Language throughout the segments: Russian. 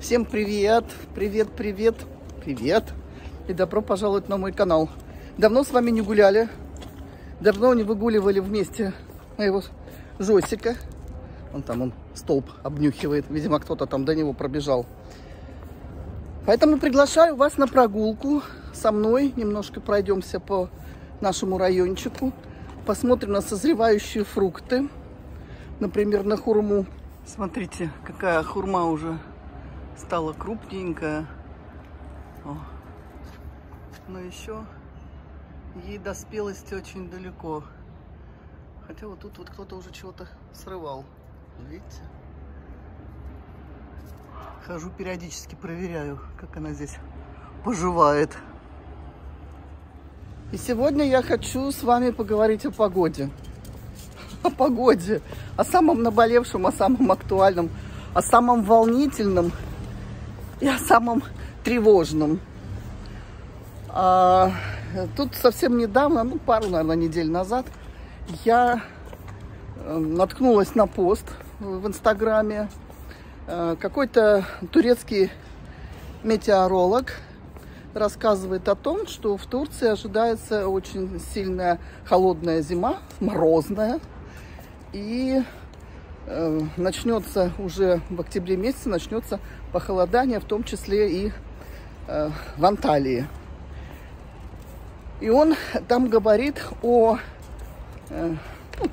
Всем привет, привет, привет, привет. И добро пожаловать на мой канал. Давно с вами не гуляли, давно не выгуливали вместе моего Жосика. Он там, он столб обнюхивает. Видимо, кто-то там до него пробежал. Поэтому приглашаю вас на прогулку со мной. Немножко пройдемся по нашему райончику. Посмотрим на созревающие фрукты. Например, на хурму. Смотрите, какая хурма уже стала крупненькая. О. Но еще ей до спелости очень далеко. Хотя вот тут вот кто-то уже чего-то срывал. Видите? Хожу периодически, проверяю, как она здесь поживает. И сегодня я хочу с вами поговорить о погоде. О погоде, о самом наболевшем, о самом актуальном, о самом волнительном и о самом тревожном. А, тут совсем недавно, ну пару, наверное, недель назад, я э, наткнулась на пост в Инстаграме. Э, какой-то турецкий метеоролог рассказывает о том, что в Турции ожидается очень сильная холодная зима, морозная. И начнется уже в октябре месяце, начнется похолодание, в том числе и э, в Анталии. И он там говорит о э, ну,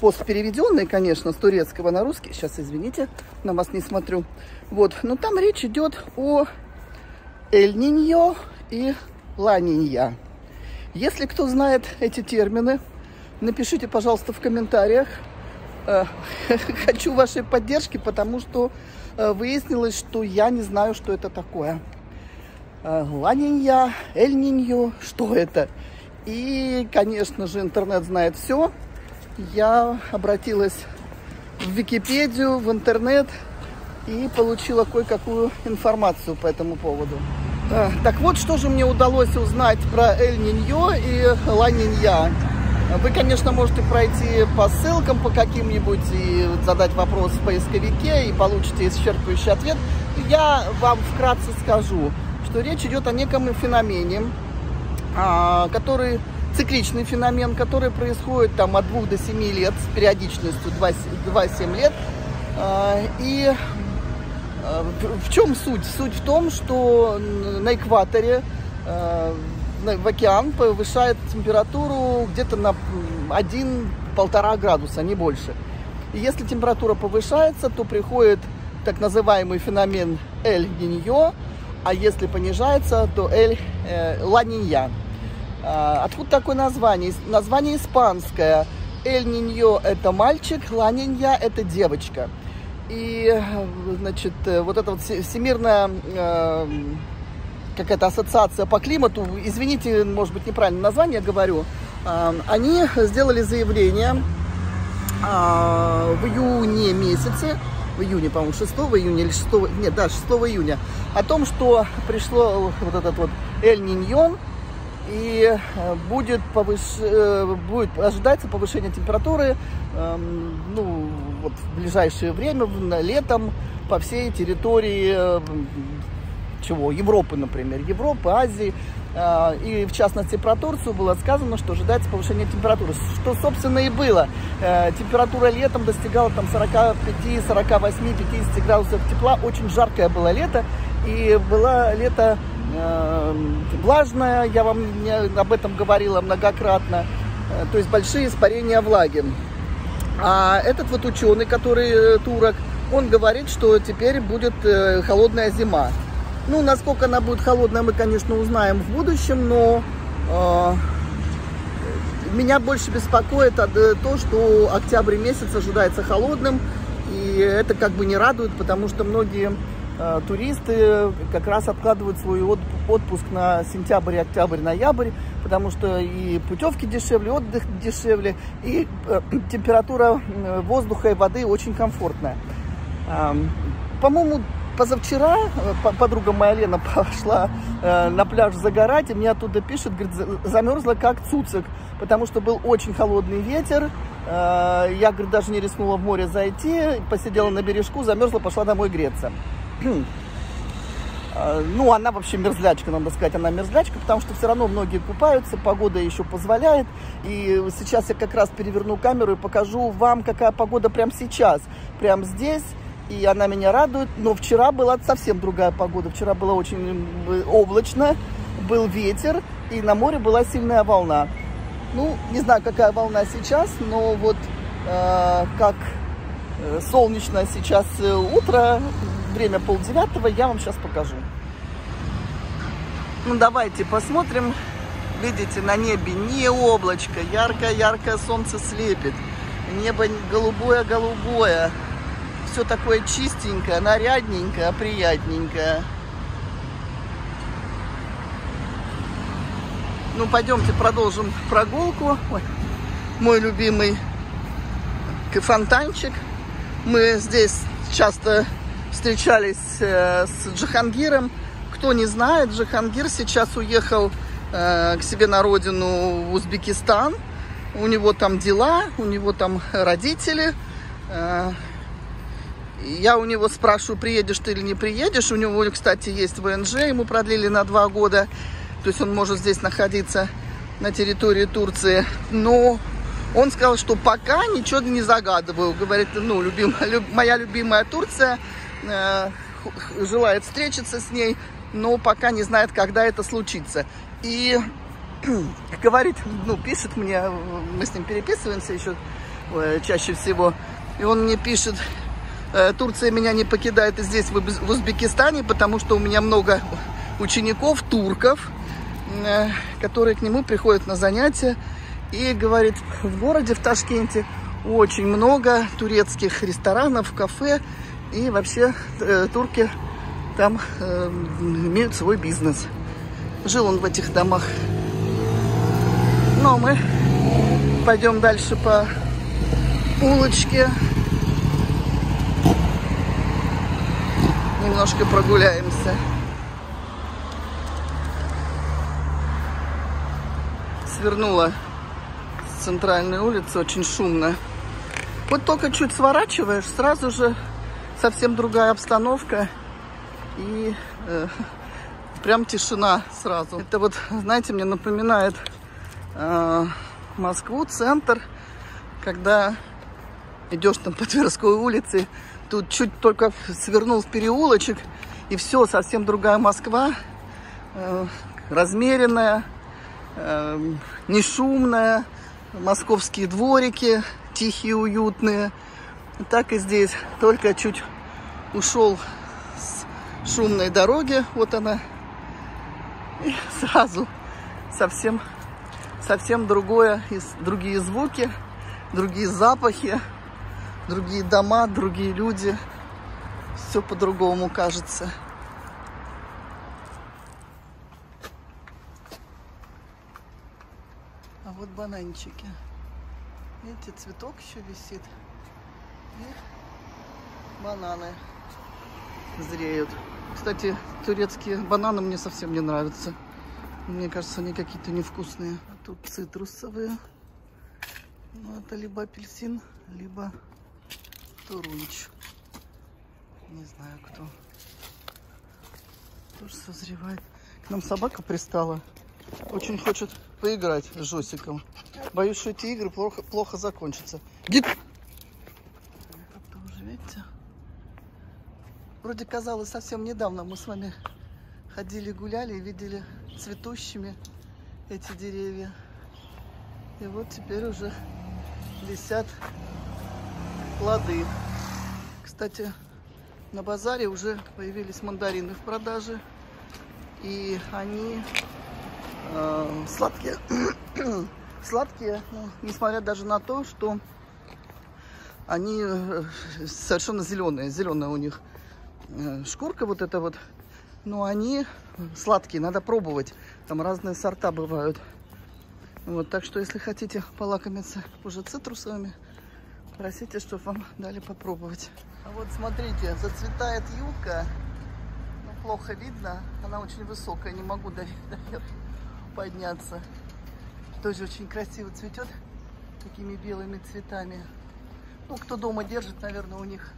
пост переведенный, конечно, с турецкого на русский. Сейчас, извините, на вас не смотрю. Вот, но там речь идет о Эль-Ниньо и Ла-Нинья. Если кто знает эти термины, напишите, пожалуйста, в комментариях. Э, хочу вашей поддержки, потому что э, выяснилось, что я не знаю, что это такое. Э, Ла-Нинья, Эль-Ниньо, что это? И, конечно же, интернет знает все. Я обратилась в Википедию, в интернет и получила кое-какую информацию по этому поводу. Так вот, что же мне удалось узнать про Эль-Ниньо и Ла-Нинья. Вы, конечно, можете пройти по ссылкам по каким-нибудь и задать вопрос в поисковике и получите исчерпывающий ответ. Я вам вкратце скажу, что речь идет о неком феномене, а, который цикличный феномен, который происходит там от 2 до 7 лет с периодичностью 2-7 лет. А, и Э, в чем суть? Суть в том, что на экваторе в океан повышает температуру где-то на 1-1,5 градуса, не больше. И если температура повышается, то приходит так называемый феномен Эль-Ниньо, а если понижается, то Эль э, Ла-Нинья. А, откуда такое название? Название испанское. Эль-Ниньо – это мальчик, Ла-Нинья – это девочка. И, значит, вот эта вот всемирная э, какая-то ассоциация по климату, извините, может быть, неправильное название говорю, э, они сделали заявление э, в июне месяце, в июне, по-моему, 6 июня или 6, нет, да, 6 июня, о том, что пришло вот этот вот Эль-Ниньон, и э, будет, повыш... Э, будет ожидается повышение температуры эм, ну, вот в ближайшее время, летом, по всей территории э, чего? Европы, например, Европы, Азии. И в частности про Турцию было сказано, что ожидается повышение температуры. Что, собственно, и было. Температура летом достигала там 45, 48, 50 градусов тепла. Очень жаркое было лето. И было лето Э, влажная, я вам об этом говорила многократно, э, то есть большие испарения влаги. А этот вот ученый, который э, турок, он говорит, что теперь будет холодная зима. Ну, насколько она будет холодная, мы, конечно, узнаем в будущем, но э, меня больше беспокоит то, что октябрь месяц ожидается холодным, и это как бы не радует, потому что многие Э, туристы как раз откладывают свой отпуск на сентябрь, октябрь, ноябрь, потому что и путевки дешевле, отдых дешевле, и э, температура воздуха и воды очень комфортная. По-моему, позавчера э, подруга моя Лена пошла на пляж загорать, и мне оттуда пишет, говорит, замерзла как цуцик, потому что был очень холодный ветер. Я, говорит, даже не рискнула в море зайти, посидела на бережку, замерзла, пошла домой греться. Ну, она вообще мерзлячка, надо сказать, она мерзлячка, потому что все равно многие купаются, погода еще позволяет. И сейчас я как раз переверну камеру и покажу вам, какая погода прямо сейчас, прямо здесь. И она меня радует. Но вчера была совсем другая погода. Вчера было очень облачно, был ветер, и на море была сильная волна. Ну, не знаю, какая волна сейчас, но вот э, как э, солнечно сейчас э, утро, время полдевятого, я вам сейчас покажу. Ну, давайте посмотрим. Видите, на небе не облачко, яркое-яркое солнце слепит. Небо голубое-голубое. Все такое чистенькое, нарядненькое, приятненькое. Ну, пойдемте продолжим прогулку. Ой, мой любимый фонтанчик. Мы здесь часто встречались э, с Джихангиром. Кто не знает, Джихангир сейчас уехал э, к себе на родину в Узбекистан. У него там дела, у него там родители. Э, я у него спрашиваю, приедешь ты или не приедешь. У него, кстати, есть ВНЖ, ему продлили на два года. То есть он может здесь находиться на территории Турции. Но он сказал, что пока ничего не загадываю. Говорит, ну, любим, люб, моя любимая Турция, э, желает встретиться с ней, но пока не знает, когда это случится. И говорит, ну, пишет мне, мы с ним переписываемся еще э, чаще всего, и он мне пишет, Турция меня не покидает и здесь, в Узбекистане, потому что у меня много учеников, турков, Э, которые к нему приходят на занятия. И говорит, в городе, в Ташкенте, очень много турецких ресторанов, кафе. И вообще э, турки там э, имеют свой бизнес. Жил он в этих домах. Но мы пойдем дальше по улочке. Немножко прогуляемся. свернула с центральной улицы, очень шумно. Вот только чуть сворачиваешь, сразу же совсем другая обстановка и э, прям тишина сразу. Это вот, знаете, мне напоминает э, Москву, центр, когда идешь там по Тверской улице, тут чуть только свернул в переулочек, и все, совсем другая Москва, э, размеренная, э, не шумная, московские дворики тихие, уютные. Так и здесь, только чуть ушел с шумной дороги, вот она, и сразу совсем, совсем другое, другие звуки, другие запахи, другие дома, другие люди. Все по-другому кажется. вот бананчики. Видите, цветок еще висит. И бананы зреют. Кстати, турецкие бананы мне совсем не нравятся. Мне кажется, они какие-то невкусные. А тут цитрусовые. Ну, это либо апельсин, либо турунч. Не знаю, кто. Тоже созревает. К нам собака пристала. Очень хочет поиграть с Жосиком. Боюсь, что эти игры плохо, плохо закончатся. Гид! Вроде казалось, совсем недавно мы с вами ходили, гуляли и видели цветущими эти деревья. И вот теперь уже висят плоды. Кстати, на базаре уже появились мандарины в продаже. И они э, сладкие. сладкие, ну, несмотря даже на то, что они э, совершенно зеленые. Зеленая у них э, шкурка вот эта вот. Но они сладкие, надо пробовать. Там разные сорта бывают. Вот, так что, если хотите полакомиться уже цитрусовыми, просите, чтобы вам дали попробовать. Вот смотрите, зацветает юбка. Ну, плохо видно. Она очень высокая, не могу до, до, подняться. Тоже очень красиво цветет такими белыми цветами. Ну, кто дома держит, наверное, у них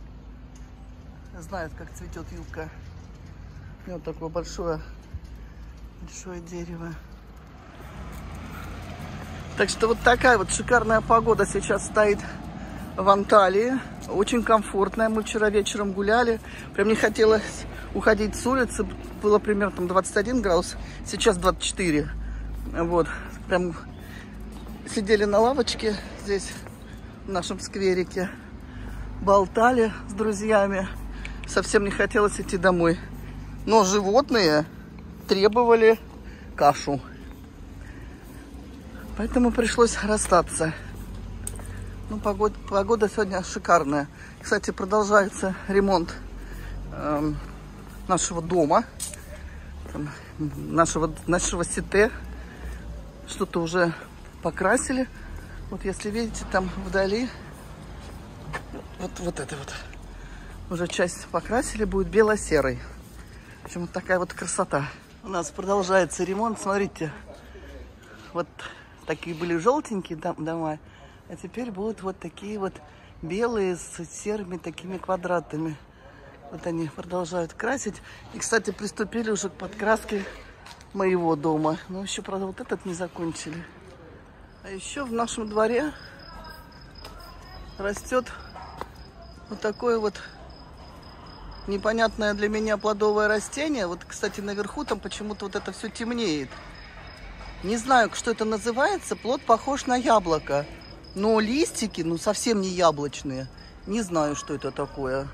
знают, как цветет юбка. И вот такое большое, большое дерево. Так что вот такая вот шикарная погода сейчас стоит в Анталии. Очень комфортная. Мы вчера вечером гуляли. Прям не хотелось уходить с улицы. Было примерно там 21 градус. Сейчас 24. Вот. Прям сидели на лавочке здесь, в нашем скверике. Болтали с друзьями. Совсем не хотелось идти домой. Но животные требовали кашу. Поэтому пришлось расстаться. Ну, погода, погода сегодня шикарная. Кстати, продолжается ремонт э, нашего дома, там, нашего, нашего сите. Что-то уже покрасили. Вот если видите, там вдали, вот, вот это вот, уже часть покрасили, будет бело-серый. В общем, вот такая вот красота. У нас продолжается ремонт, смотрите. Вот такие были желтенькие дома, а теперь будут вот такие вот белые с серыми такими квадратами. Вот они продолжают красить. И, кстати, приступили уже к подкраске моего дома. Но еще, правда, вот этот не закончили. А еще в нашем дворе растет вот такое вот непонятное для меня плодовое растение. Вот, кстати, наверху там почему-то вот это все темнеет. Не знаю, что это называется. Плод похож на яблоко. Но листики, ну, совсем не яблочные. Не знаю, что это такое.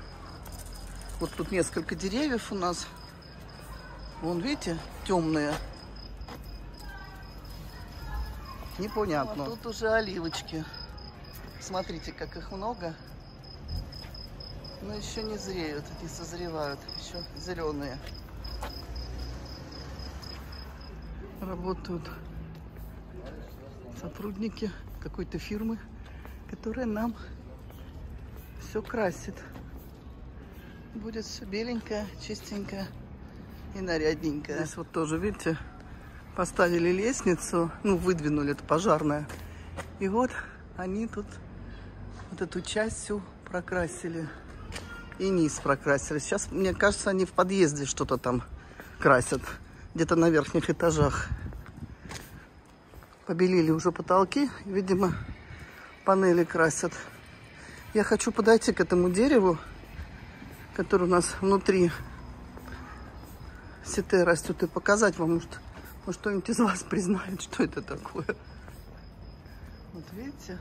Вот тут несколько деревьев у нас. Вон, видите, темные. Непонятно. А тут уже оливочки. Смотрите, как их много. Но еще не зреют, не созревают. Еще зеленые. работают сотрудники какой-то фирмы, которая нам все красит. Будет все беленькое, чистенькое и нарядненькое. Здесь вот тоже, видите, поставили лестницу, ну, выдвинули, это пожарная. И вот они тут вот эту часть всю прокрасили. И низ прокрасили. Сейчас, мне кажется, они в подъезде что-то там красят где-то на верхних этажах. Побелили уже потолки, видимо, панели красят. Я хочу подойти к этому дереву, который у нас внутри сите растет, и показать вам, может, может кто-нибудь из вас признает, что это такое. Вот видите?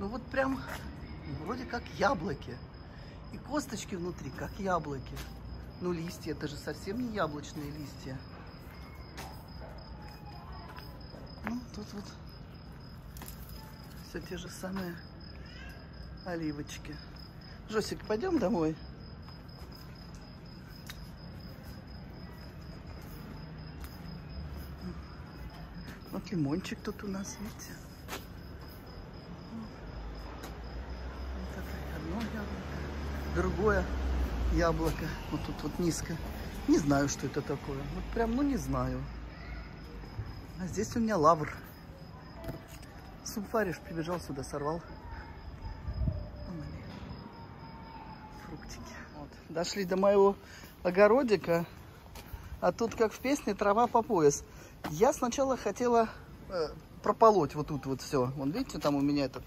Ну вот прям вроде как яблоки. И косточки внутри, как яблоки. Ну, листья, это же совсем не яблочные листья. Ну, тут вот все те же самые оливочки. Жосик, пойдем домой? Вот лимончик тут у нас, видите? Вот это одно яблоко, другое яблоко. Вот тут вот низко. Не знаю, что это такое. Вот прям, ну не знаю. А здесь у меня лавр. Субфариш прибежал сюда, сорвал. Фруктики. Вот. Дошли до моего огородика. А тут, как в песне, трава по пояс. Я сначала хотела э, прополоть вот тут вот все. Вон, видите, там у меня этот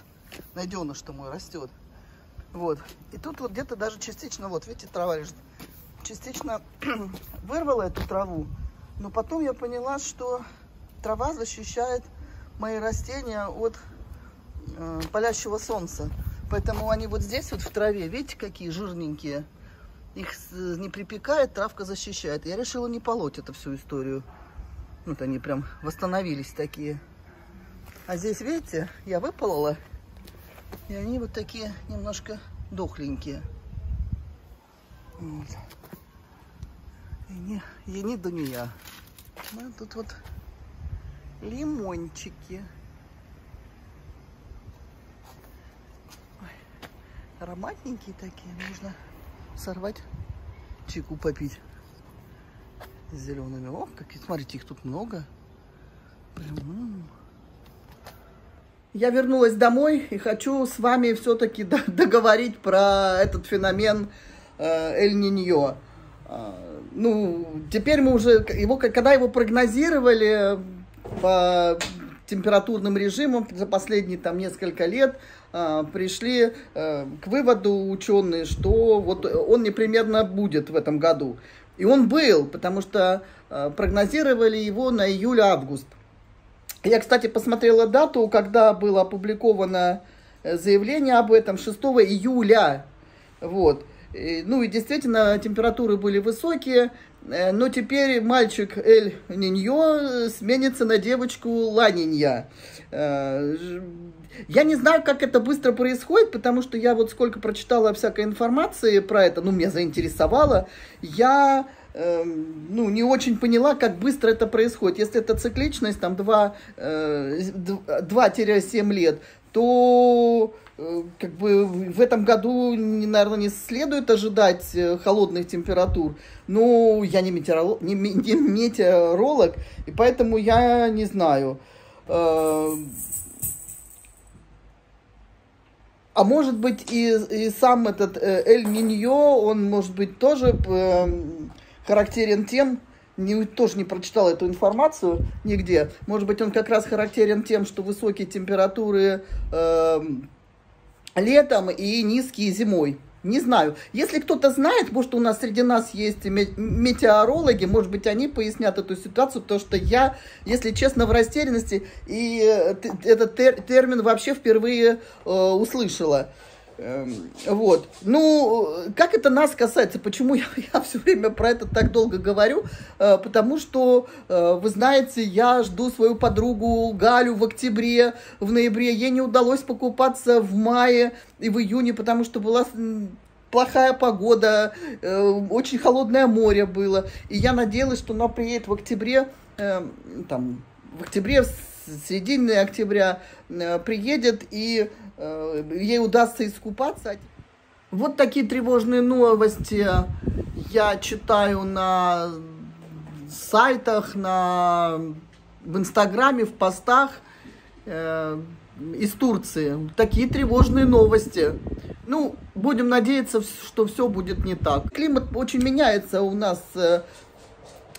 найденыш, что мой растет. Вот. И тут вот где-то даже частично, вот, видите, трава лежит. Частично вырвала эту траву. Но потом я поняла, что трава защищает мои растения от э, палящего солнца. Поэтому они вот здесь вот в траве, видите, какие жирненькие. Их не припекает, травка защищает. Я решила не полоть эту всю историю. Вот они прям восстановились такие. А здесь, видите, я выполола и они вот такие немножко дохленькие. Вот. И не, и не до меня. Ну, тут вот лимончики. Ой, ароматненькие такие. Можно сорвать, чайку попить с зелеными. О, какие, смотрите, их тут много. Прям. Я вернулась домой и хочу с вами все-таки договорить про этот феномен э, Эль-Ниньо. А, ну, теперь мы уже, его, когда его прогнозировали по температурным режимам за последние там несколько лет, а, пришли э, к выводу ученые, что вот он непременно будет в этом году. И он был, потому что э, прогнозировали его на июль-август. Я, кстати, посмотрела дату, когда было опубликовано э, заявление об этом 6 июля. Вот. И, ну и действительно, температуры были высокие, э, но теперь мальчик Эль Ниньо сменится на девочку Ла Нинья. Э, я не знаю, как это быстро происходит, потому что я вот сколько прочитала всякой информации про это, ну, меня заинтересовало. Я Эм, ну, не очень поняла, как быстро это происходит. Если это цикличность, там 2-7 э, лет, то э, как бы в этом году, наверное, не следует ожидать э, холодных температур. Но я не метеоролог, не, не метеоролог и поэтому я не знаю. А может быть и, и сам этот Эль Миньо, он может быть тоже характерен тем, не, тоже не прочитал эту информацию нигде. Может быть, он как раз характерен тем, что высокие температуры э, летом и низкие зимой. Не знаю. Если кто-то знает, может, у нас среди нас есть метеорологи, может быть, они пояснят эту ситуацию, потому что я, если честно, в растерянности, и э, этот термин вообще впервые э, услышала. Эм, вот. Ну, как это нас касается? Почему я, я все время про это так долго говорю? Э, потому что, э, вы знаете, я жду свою подругу Галю в октябре, в ноябре. Ей не удалось покупаться в мае и в июне, потому что была плохая погода, э, очень холодное море было. И я надеялась, что она приедет в октябре, там, в октябре, середине октября приедет и Э, ей удастся искупаться. Вот такие тревожные новости я читаю на сайтах, на, в Инстаграме, в постах э, из Турции. Такие тревожные новости. Ну, будем надеяться, что все будет не так. Климат очень меняется у нас э,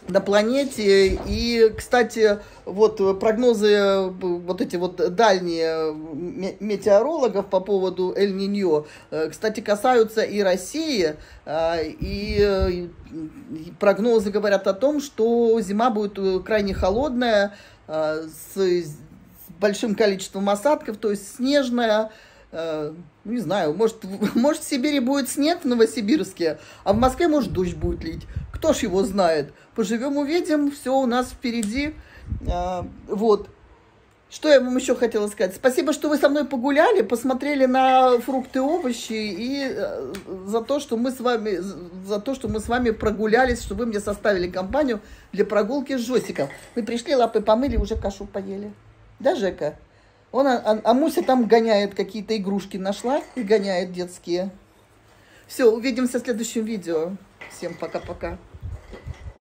на планете. И, кстати, вот прогнозы, вот эти вот дальние метеорологов по поводу Эль-Ниньо, э, кстати, касаются и России. И прогнозы говорят о том, что зима будет крайне холодная, с большим количеством осадков, то есть снежная, э, не знаю, может, может в Сибири будет снег в Новосибирске, а в Москве, может, дождь будет лить кто ж его знает. Поживем, увидим, все у нас впереди. А, вот. Что я вам еще хотела сказать? Спасибо, что вы со мной погуляли, посмотрели на фрукты, овощи и э, за то, что мы с вами, за то, что мы с вами прогулялись, что вы мне составили компанию для прогулки с Жосиком. Мы пришли, лапы помыли, уже кашу поели. Да, Жека? Он, а, а, а Муся там гоняет какие-то игрушки нашла и гоняет детские. Все, увидимся в следующем видео. Всем пока-пока.